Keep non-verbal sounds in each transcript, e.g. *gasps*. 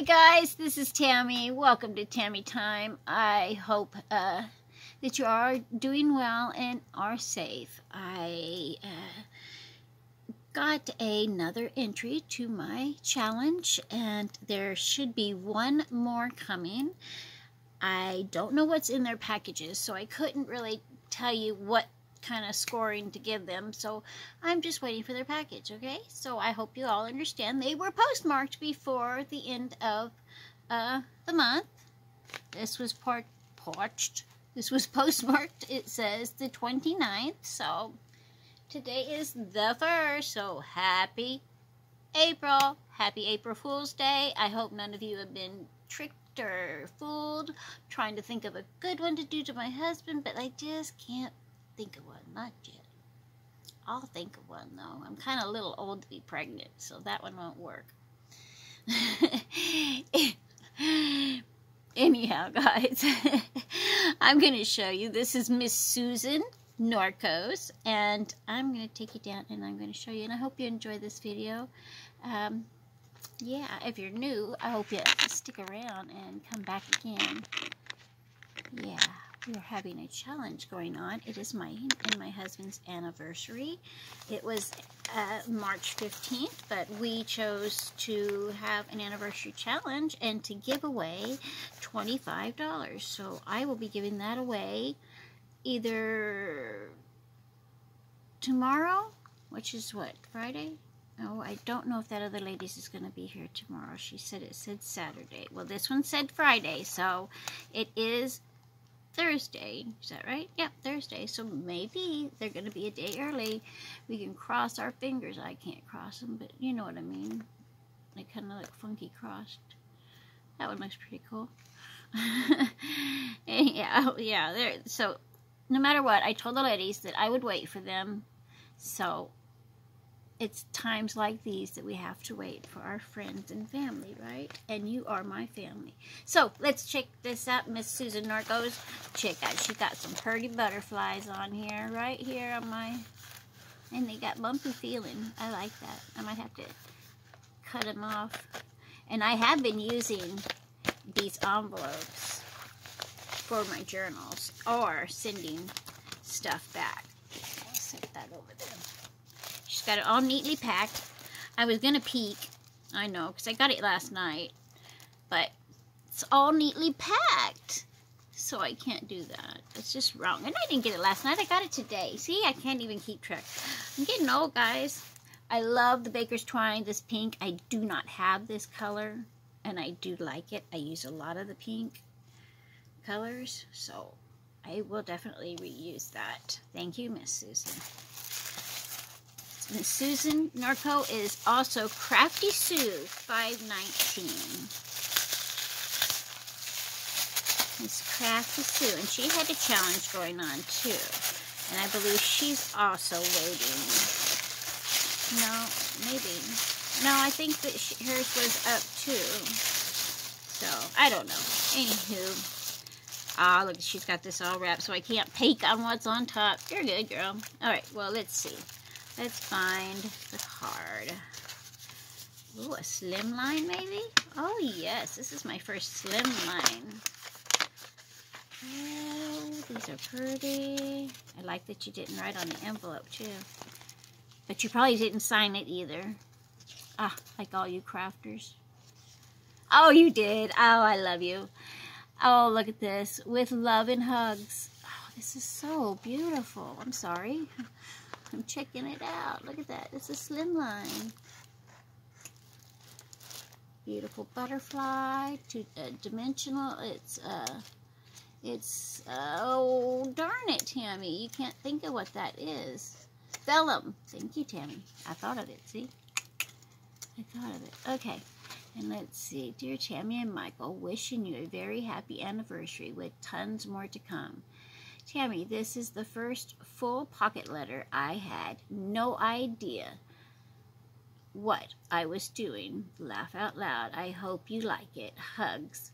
Hi guys, this is Tammy. Welcome to Tammy Time. I hope uh, that you are doing well and are safe. I uh, got another entry to my challenge and there should be one more coming. I don't know what's in their packages, so I couldn't really tell you what kind of scoring to give them. So I'm just waiting for their package, okay? So I hope you all understand. They were postmarked before the end of uh, the month. This was part porched. This was *laughs* postmarked. It says the 29th. So today is the 1st. So happy April. Happy April Fool's Day. I hope none of you have been tricked or fooled trying to think of a good one to do to my husband, but I just can't think of one, not yet. I'll think of one though. I'm kind of a little old to be pregnant, so that one won't work. *laughs* Anyhow, guys, *laughs* I'm going to show you. This is Miss Susan Norcos, and I'm going to take you down and I'm going to show you. And I hope you enjoy this video. Um, yeah, if you're new, I hope you stick around and come back again. Yeah we are having a challenge going on. It is mine and my husband's anniversary. It was uh, March 15th, but we chose to have an anniversary challenge and to give away $25. So I will be giving that away either tomorrow, which is what, Friday? Oh, I don't know if that other lady's is going to be here tomorrow. She said it said Saturday. Well, this one said Friday, so it is Thursday. Is that right? Yep, Thursday. So maybe they're going to be a day early. We can cross our fingers. I can't cross them, but you know what I mean. They kind of look funky crossed. That one looks pretty cool. *laughs* yeah, oh, yeah. So no matter what, I told the ladies that I would wait for them. So it's times like these that we have to wait for our friends and family, right? And you are my family. So let's check this out. Miss Susan Norcos. Check out. She got some pretty butterflies on here, right here on my... And they got bumpy feeling. I like that. I might have to cut them off. And I have been using these envelopes for my journals or sending stuff back. I'll set that over there. She's got it all neatly packed. I was going to peek. I know, because I got it last night. But it's all neatly packed. So I can't do that. It's just wrong. And I didn't get it last night. I got it today. See, I can't even keep track. I'm getting old, guys. I love the Baker's Twine, this pink. I do not have this color, and I do like it. I use a lot of the pink colors, so I will definitely reuse that. Thank you, Miss Susan. Miss Susan Norco is also Crafty Sue 519. Miss Crafty Sue, and she had a challenge going on too. And I believe she's also waiting. No, maybe. No, I think that she, hers was up too. So, I don't know. Anywho. Ah, look, she's got this all wrapped, so I can't peek on what's on top. You're good, girl. All right, well, let's see. Let's find the card. Ooh, a slim line maybe? Oh yes, this is my first slim line. Oh, these are pretty. I like that you didn't write on the envelope too. But you probably didn't sign it either. Ah, like all you crafters. Oh, you did. Oh, I love you. Oh, look at this. With love and hugs. Oh, this is so beautiful. I'm sorry. *laughs* I'm checking it out. Look at that. It's a slimline. Beautiful butterfly. Two uh, dimensional. It's uh, it's oh darn it, Tammy. You can't think of what that is. Vellum. Thank you, Tammy. I thought of it. See, I thought of it. Okay. And let's see, dear Tammy and Michael, wishing you a very happy anniversary with tons more to come. Tammy, this is the first full pocket letter I had. No idea what I was doing. Laugh out loud. I hope you like it. Hugs.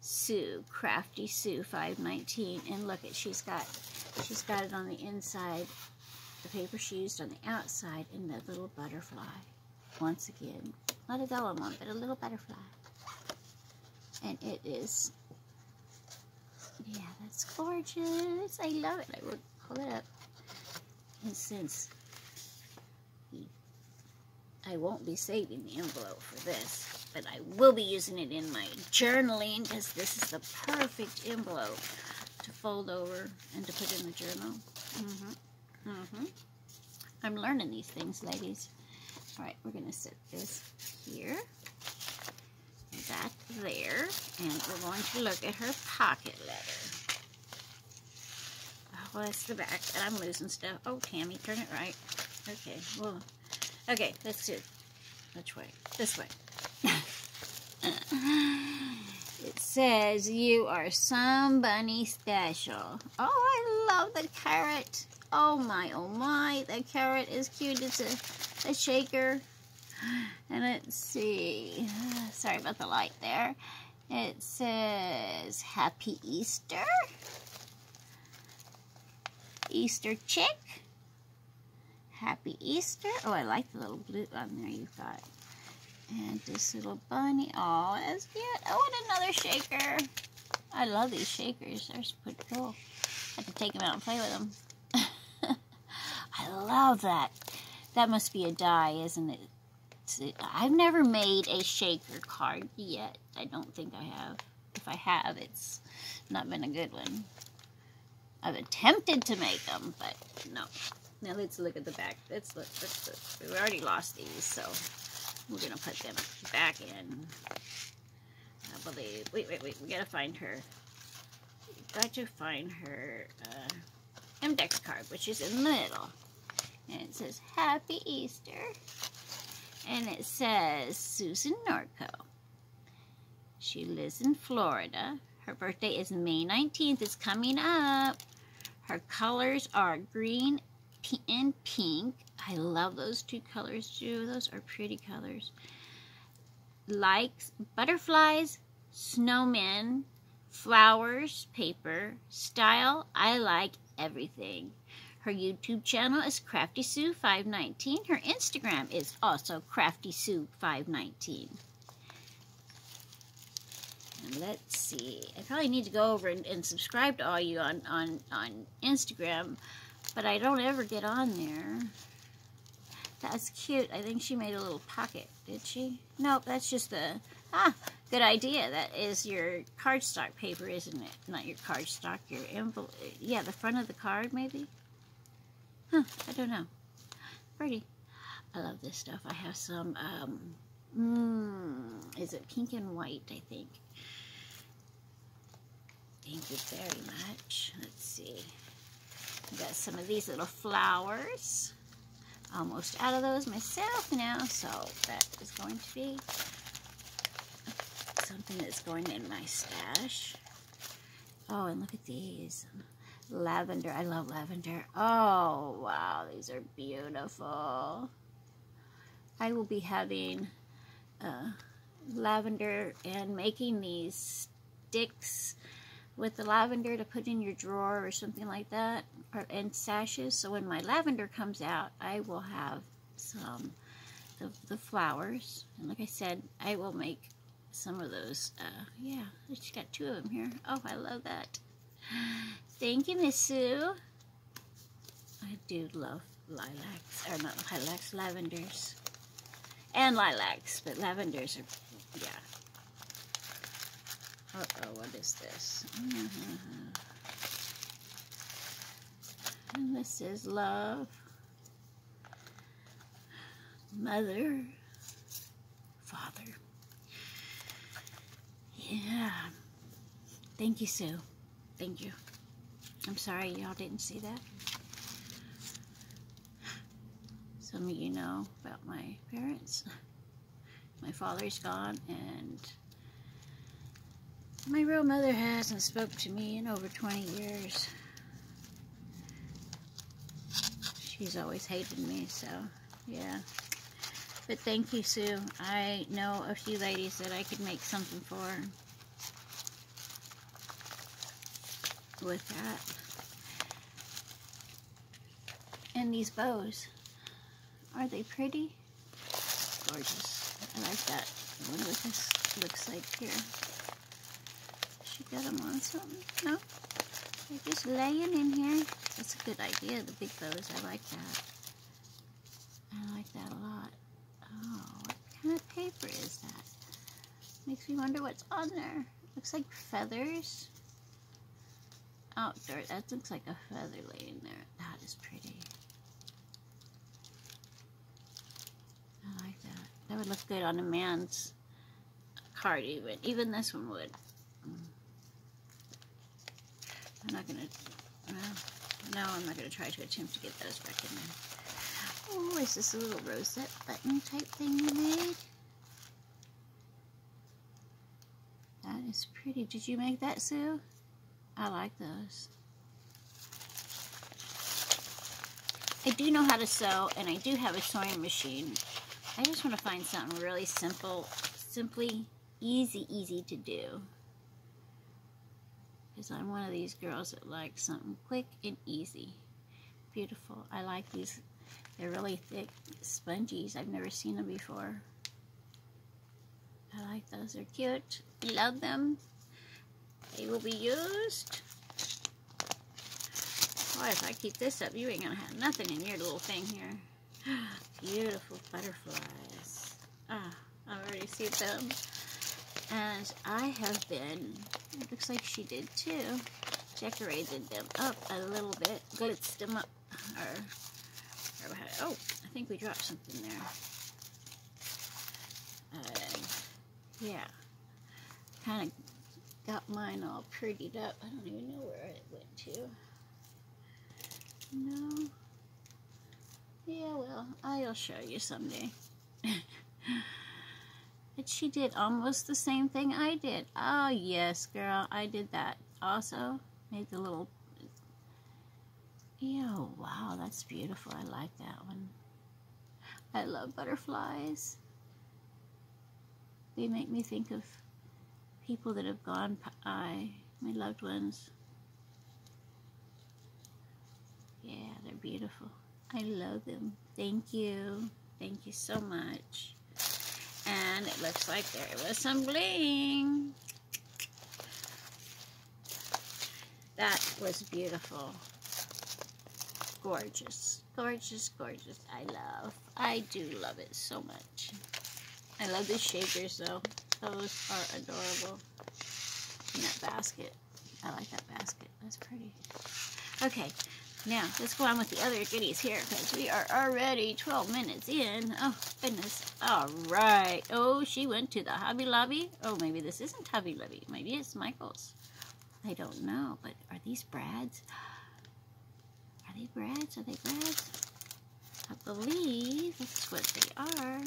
Sue, Crafty Sue 519. And look at she's got she's got it on the inside. The paper she used on the outside and the little butterfly. Once again. Not a vellum one, but a little butterfly. And it is, yeah, that's gorgeous. I love it. I will pull it up. And since I won't be saving the envelope for this, but I will be using it in my journaling because this is the perfect envelope to fold over and to put in the journal. Mm-hmm. Mm-hmm. I'm learning these things, ladies. All right, we're going to set this here, that there, and we're going to look at her pocket letter. Oh, that's the back, and I'm losing stuff. Oh, Tammy, turn it right. Okay, well, okay, let's do Which way? This way. *laughs* it says, you are somebody special. Oh, I love the carrot. Oh my, oh my, the carrot is cute. It's a, a shaker. And let's see. Sorry about the light there. It says, Happy Easter. Easter chick. Happy Easter. Oh, I like the little blue on there you've got. And this little bunny. Oh, that's cute. Oh, and another shaker. I love these shakers. They're pretty cool. I have to take them out and play with them. *laughs* I love that. That must be a die, isn't it? I've never made a shaker card yet. I don't think I have. If I have, it's not been a good one. I've attempted to make them, but no. Now let's look at the back. Let's look. Let's look. We already lost these, so we're gonna put them back in. I believe. Wait, wait, wait. We gotta find her. Got to find her uh, card, which is in the middle. And it says Happy Easter. And it says Susan Norco. She lives in Florida. Her birthday is May 19th. It's coming up. Her colors are green and pink. I love those two colors too. Those are pretty colors. Likes butterflies, snowmen, flowers, paper, style. I like everything. Her YouTube channel is Crafty Sue 519. Her Instagram is also Crafty Sue 519. And let's see. I probably need to go over and, and subscribe to all you on, on, on Instagram, but I don't ever get on there. That's cute. I think she made a little pocket, did she? Nope, that's just the... Ah, good idea. That is your cardstock paper, isn't it? Not your cardstock, your envelope. Yeah, the front of the card, maybe? Huh, I don't know. Pretty. I love this stuff. I have some, um, mm, is it pink and white, I think. Thank you very much. Let's see. I got some of these little flowers. Almost out of those myself now, so that is going to be something that's going in my stash. Oh, and look at these. Lavender. I love lavender. Oh, wow. These are beautiful. I will be having uh, lavender and making these sticks with the lavender to put in your drawer or something like that, or and sashes. So when my lavender comes out, I will have some the, the flowers. And like I said, I will make some of those. Uh, yeah, she got two of them here. Oh, I love that. Thank you, Miss Sue. I do love lilacs, or not lilacs, lavenders. And lilacs, but lavenders are, yeah. Uh-oh, what is this? Mm -hmm. And this is love, mother, father. Yeah. Thank you, Sue. Thank you. I'm sorry y'all didn't see that. Some of you know about my parents. My father's gone and my real mother hasn't spoke to me in over 20 years. She's always hated me, so yeah. But thank you, Sue. I know a few ladies that I could make something for. with that. And these bows. Are they pretty? Gorgeous. I like that. I wonder what this looks like here. She got them on something? No? They're just laying in here. That's a good idea, the big bows. I like that. I like that a lot. Oh, what kind of paper is that? Makes me wonder what's on there. Looks like feathers. Oh. That looks like a feather laying there. That is pretty. I like that. That would look good on a man's card even. Even this one would. I'm not going to, well, no, I'm not going to try to attempt to get those back in there. Oh, is this a little rosette button type thing you made? That is pretty. Did you make that, Sue? I like those. I do know how to sew, and I do have a sewing machine. I just want to find something really simple, simply easy, easy to do. Because I'm one of these girls that likes something quick and easy. Beautiful. I like these. They're really thick spongies. I've never seen them before. I like those. They're cute. Love them. They will be used. Boy, if I keep this up, you ain't gonna have nothing in your little thing here. *gasps* Beautiful butterflies. Ah, I already see them. And I have been, it looks like she did too, decorated them up a little bit, glitzed them up. Or, or oh, I think we dropped something there. Uh, yeah, kind of got mine all prettied up. I don't even know where it went to. No. Yeah, well, I'll show you someday. *laughs* but she did almost the same thing I did. Oh, yes, girl, I did that. Also, made the little... Ew, wow, that's beautiful. I like that one. I love butterflies. They make me think of people that have gone by, my loved ones. Yeah, they're beautiful. I love them. Thank you. Thank you so much. And it looks like there was some bling. That was beautiful. Gorgeous. Gorgeous, gorgeous. I love. I do love it so much. I love the shakers though. Those are adorable. In that basket. I like that basket. That's pretty. Okay, now let's go on with the other goodies here because we are already 12 minutes in. Oh, goodness. All right. Oh, she went to the Hobby Lobby. Oh, maybe this isn't Hobby Lobby. Maybe it's Michael's. I don't know, but are these Brads? Are they Brads? Are they Brads? I believe that's what they are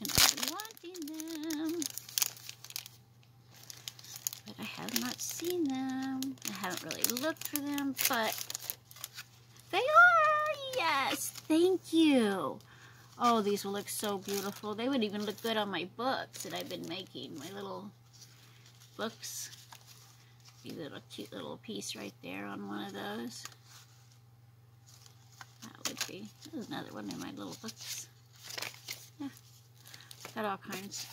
and been wanting them. But I have not seen them. I haven't really looked for them, but they are! Yes! Thank you! Oh, these will look so beautiful. They would even look good on my books that I've been making. My little books. See little cute little piece right there on one of those. That would be. There's another one in my little books. Yeah. Got all kinds.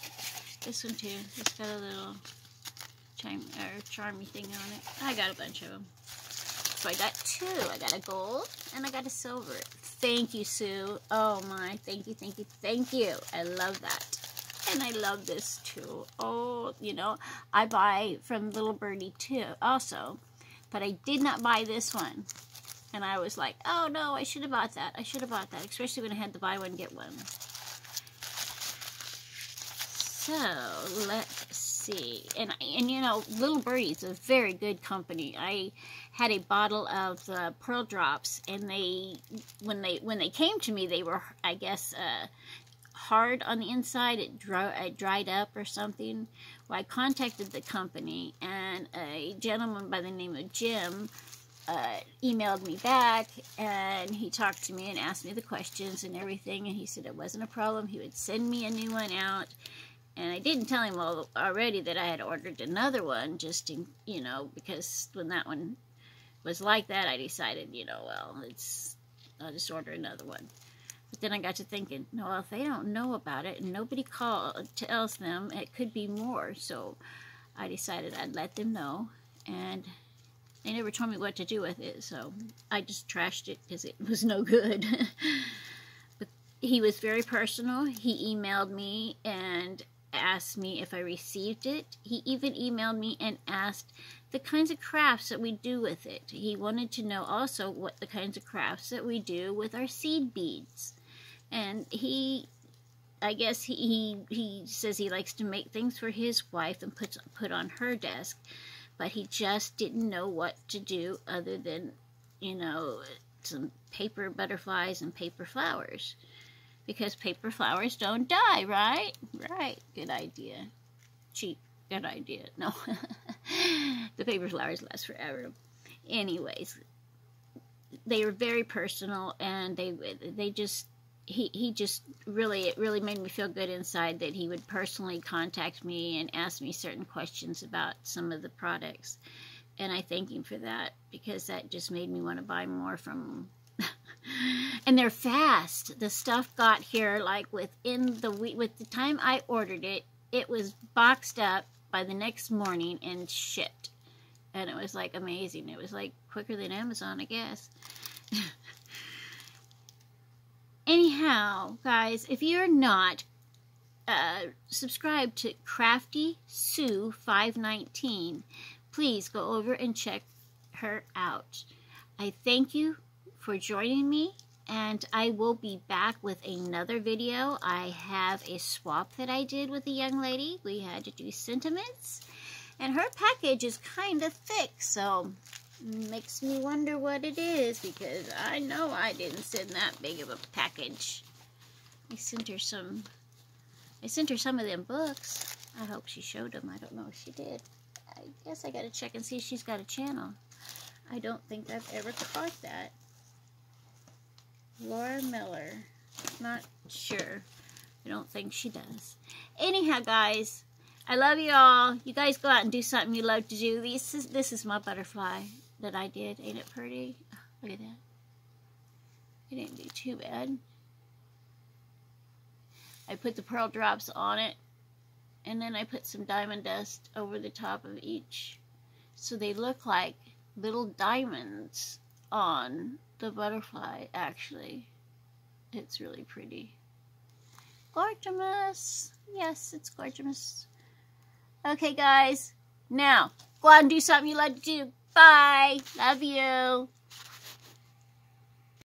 This one too. It's got a little chime or charmy thing on it. I got a bunch of them. So I got two. I got a gold and I got a silver. Thank you, Sue. Oh my, thank you, thank you, thank you. I love that. And I love this too. Oh, you know, I buy from Little Birdie too, also. But I did not buy this one. And I was like, oh no, I should have bought that. I should have bought that, especially when I had the buy one, get one. So, let's see. And, and you know, Little Birdie's a very good company. I had a bottle of uh, Pearl Drops, and they, when they when they came to me, they were, I guess, uh, hard on the inside. It, dry, it dried up or something. Well, I contacted the company, and a gentleman by the name of Jim uh, emailed me back and he talked to me and asked me the questions and everything and he said it wasn't a problem he would send me a new one out and I didn't tell him already that I had ordered another one, just in, you know, because when that one was like that, I decided, you know, well, it's, I'll just order another one. But then I got to thinking, no, well, if they don't know about it and nobody call, tells them, it could be more. So I decided I'd let them know. And they never told me what to do with it, so I just trashed it because it was no good. *laughs* but he was very personal. He emailed me and asked me if I received it. He even emailed me and asked the kinds of crafts that we do with it. He wanted to know also what the kinds of crafts that we do with our seed beads. And he I guess he, he, he says he likes to make things for his wife and puts put on her desk, but he just didn't know what to do other than, you know, some paper butterflies and paper flowers. Because paper flowers don't die, right? Right. Good idea. Cheap. Good idea. No. *laughs* the paper flowers last forever. Anyways, they were very personal and they they just he, he just really, it really made me feel good inside that he would personally contact me and ask me certain questions about some of the products. And I thank him for that because that just made me want to buy more from and they're fast. The stuff got here like within the week, with the time I ordered it, it was boxed up by the next morning and shipped. And it was like amazing. It was like quicker than Amazon, I guess. *laughs* Anyhow, guys, if you're not uh, subscribed to Crafty Sue 519, please go over and check her out. I thank you for joining me and I will be back with another video. I have a swap that I did with a young lady. We had to do sentiments and her package is kind of thick so Makes me wonder what it is because I know I didn't send that big of a package. I sent her some, I sent her some of them books. I hope she showed them. I don't know if she did. I guess I gotta check and see if she's got a channel. I don't think I've ever caught that. Laura Miller. Not sure. I don't think she does. Anyhow, guys, I love you all. You guys go out and do something you love to do. This is, this is my butterfly that I did. Ain't it pretty? look at that. It didn't do too bad. I put the pearl drops on it and then I put some diamond dust over the top of each so they look like little diamonds on the butterfly actually. It's really pretty. Gorgeous. Yes, it's gorgeous. Okay, guys. Now, go out and do something you like to do. Bye. Love you.